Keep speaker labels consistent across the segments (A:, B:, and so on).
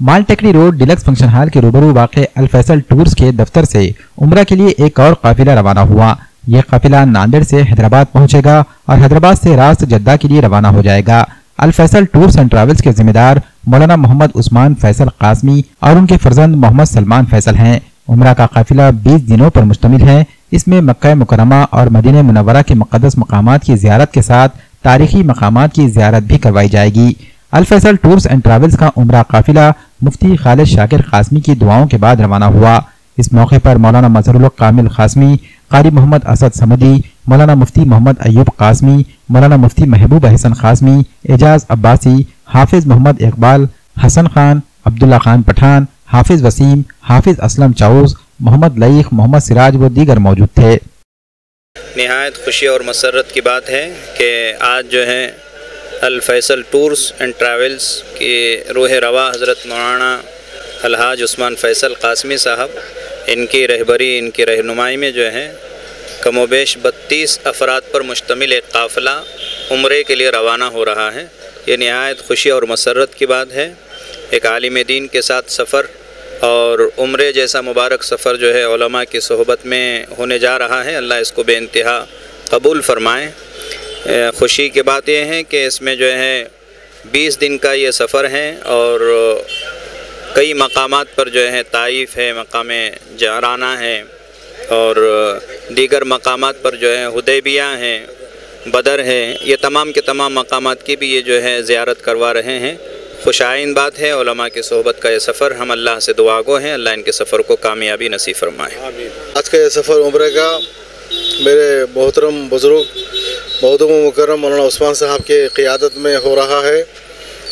A: Mal Tekri road deluxe function hall کے روبرو واقع الفیصل ٹورز کے دفتر سے عمرہ کے لیے ایک اور قافلہ روانہ ہوا۔ یہ قافلہ ناندر سے حیدرآباد پہنچے گا اور حیدرآباد سے راست جدہ کے لیے روانہ ہو جائے گا۔ الفیصل ٹورز اینڈ ٹریولز کے ذمہ دار مولانا محمد عثمان فیصل قاسمی اور ان کے فرزند محمد سلمان فیصل ہیں۔ عمرہ کا قافلہ بیس دنوں پر مشتمل ہے۔ اس میں مکہ مکرمہ اور مدینہ منورہ کے مقدس مقامات کی زیارت کے ساتھ تاریخی مقامات کی زیارت بھی کروائی جائے گی۔ الفیصل ٹورز اینڈ ٹریولز کا عمرہ قافلہ مفتی خالد شاکر قاسمی کی دعاؤں کے بعد روانہ ہوا۔ اس موقع پر مولانا مظہر الق کامل قاسمی، قاری محمد اسد سمدی، مولانا مفتی محمد ایوب قاسمی، مولانا مفتی محبوب حسن قاسمی، اعجاز عباسی، حافظ محمد اقبال، حسن خان، عبداللہ خان پٹھان، حافظ وسیم، حافظ اسلم چاؤز محمد لئیخ محمد سراج و دیگر موجود تھے۔
B: نہایت خوشی اور مسرت کی بات ہے کہ آج جو ہے الفیصل ٹورز اینڈ ٹریولز کی روح روا حضرت مولانا الحاج عثمان فیصل قاسمی صاحب، ان کی رہبری، ان کی رہنمائی میں جو ہے کم و بیش بتیس افراد پر مشتمل ایک قافلہ عمرے کے لیے روانہ ہو رہا ہے۔ یہ نہایت خوشی اور مسرت کی بات ہے۔ ایک عالم دین کے ساتھ سفر اور عمرے جیسا مبارک سفر جو ہے، علماء کی صحبت میں ہونے جا رہا ہے۔ اللہ اس کو بے انتہا قبول فرمائیں خوشی کی بات یہ ہے کہ اس میں جو ہے بیس دن کا یہ سفر ہے اور کئی مقامات پر جو ہے طائف ہے مقام جارانہ ہے اور دیگر مقامات پر جو ہے حدیبیہ ہیں، بدر ہے یہ تمام کے تمام مقامات کی بھی یہ جو ہے زیارت کروا رہے ہیں۔ خوش آئین بات ہے، علماء کی صحبت کا یہ سفر۔ ہم اللہ سے دعا گو ہیں، اللہ ان کے سفر کو کامیابی نصیب فرمائے۔
C: آج کا یہ سفر عمرے کا میرے محترم بزرگ محترم مکرم مولانا عثمان صاحب کے قیادت میں ہو رہا ہے۔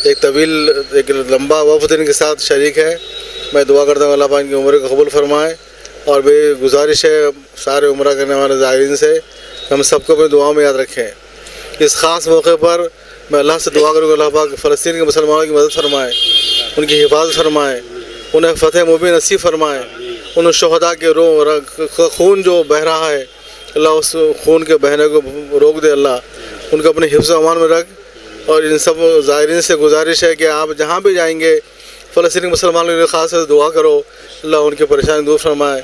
C: ایک طویل، ایک لمبا وفد ان کے ساتھ شریک ہے۔ میں دعا کرتا ہوں اللہ پاک کی عمرے کو قبول فرمائے اور بھی گزارش ہے سارے عمرہ کرنے والے زائرین سے ہم سب کو اپنی دعاؤں میں یاد رکھیں۔ اس خاص موقع پر میں اللہ سے دعا کروں گا، اللہ پاک فلسطین کے مسلمانوں کی مدد فرمائے، ان کی حفاظت فرمائے، انہیں فتح مبین نصیب فرمائے ان شہداء کے رو خون جو بہہ رہا ہے اللہ اس خون کے بہنے کو روک دے اللہ۔ ان کو اپنے حفظ و امان میں رکھ۔ اور ان سب زائرین سے گزارش ہے کہ آپ جہاں بھی جائیں گے فلسطین مسلمانوں کے خاص سے دعا کرو۔ اللہ ان کی پریشانی دور فرمائے،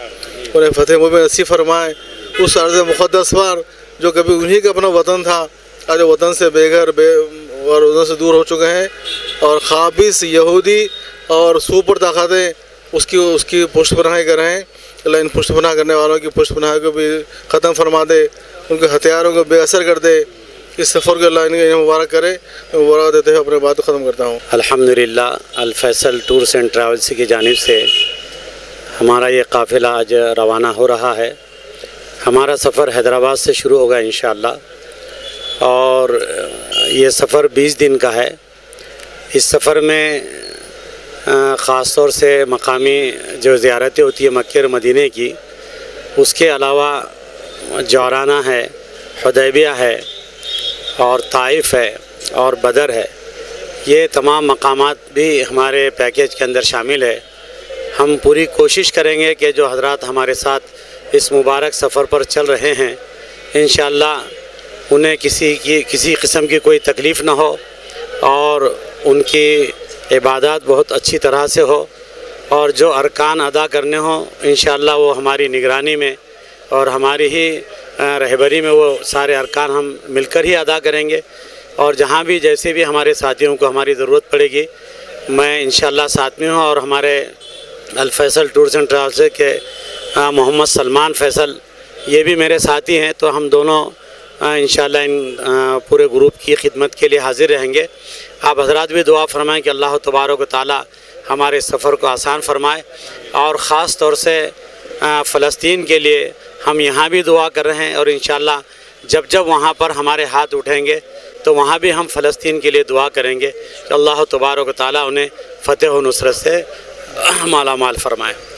C: انہیں فتح مبین نصیب فرمائے۔ اس عرض مقدس پر جو کبھی انہی کا اپنا وطن تھا، آج وطن سے بے گھر بے اور ادھر سے دور ہو چکے ہیں۔ اور خابص یہودی اور سوپر طاقتیں اس کی اس کی پشت پناہی کر رہے ہیں۔ اللہ ان پشت پناہ کرنے والوں کی پشت پناہ کو بھی ختم فرما دے، ان کے ہتھیاروں کو بے اثر کر دے۔ اس سفر کو اللہ ان کے مبارک کرے۔ مبارک دیتے ہوئے اپنے بات کو ختم کرتا ہوں۔
D: الحمدللہ، الفیصل ٹورس اینڈ ٹریولس کی جانب سے ہمارا یہ قافلہ آج روانہ ہو رہا ہے۔ ہمارا سفر حیدرآباد سے شروع ہوگا انشاءاللہ۔ اور یہ سفر بیس دن کا ہے۔ اس سفر میں خاص طور سے مقامی جو زیارتیں ہوتی ہیں مکہ اور مدینہ کی، اس کے علاوہ جورانہ ہے، حدیبیہ ہے اور طائف ہے اور بدر ہے۔ یہ تمام مقامات بھی ہمارے پیکیج کے اندر شامل ہے ہم پوری کوشش کریں گے کہ جو حضرات ہمارے ساتھ اس مبارک سفر پر چل رہے ہیں، انشاءاللہ انہیں کسی کی، کسی قسم کی کوئی تکلیف نہ ہو اور ان کی عبادات بہت اچھی طرح سے ہو اور جو ارکان ادا کرنے ہوں، انشاءاللہ وہ ہماری نگرانی میں اور ہماری ہی رہبری میں وہ سارے ارکان ہم مل کر ہی ادا کریں گے اور جہاں بھی جیسے بھی ہمارے ساتھیوں کو ہماری ضرورت پڑے گی، میں انشاءاللہ ساتھ میں ہوں اور ہمارے الفیصل ٹورز اینڈ ٹریولس کے محمد سلمان فیصل یہ بھی میرے ساتھی ہیں، تو ہم دونوں انشاءاللہ ان پورے گروپ کی خدمت کے لیے حاضر رہیں گے۔ آپ حضرات بھی دعا فرمائیں کہ اللہ تبارک و تعالی ہمارے سفر کو آسان فرمائے اور خاص طور سے فلسطین کے لیے ہم یہاں بھی دعا کر رہے ہیں اور انشاءاللہ جب جب وہاں پر ہمارے ہاتھ اٹھیں گے تو وہاں بھی ہم فلسطین کے لیے دعا کریں گے۔ کہ اللہ تبارک و تعالی انہیں فتح و نصرت سے مالا مال فرمائے۔